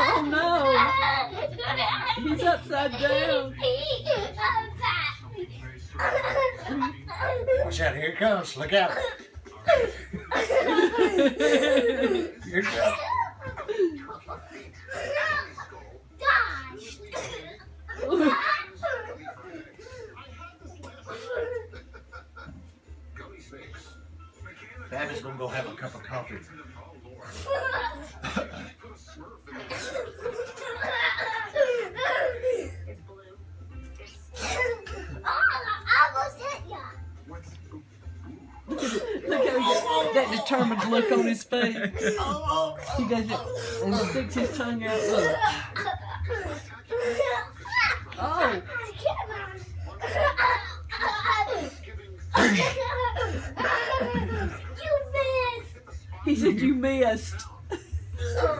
Oh no! He's upside down. Watch out, here it comes. Look out. Here it comes. Pappy's gonna go have a cup of coffee. That determined look on his face. He oh, oh, oh. does it and sticks his tongue out. Look. Oh, you missed. he said you missed. Oh.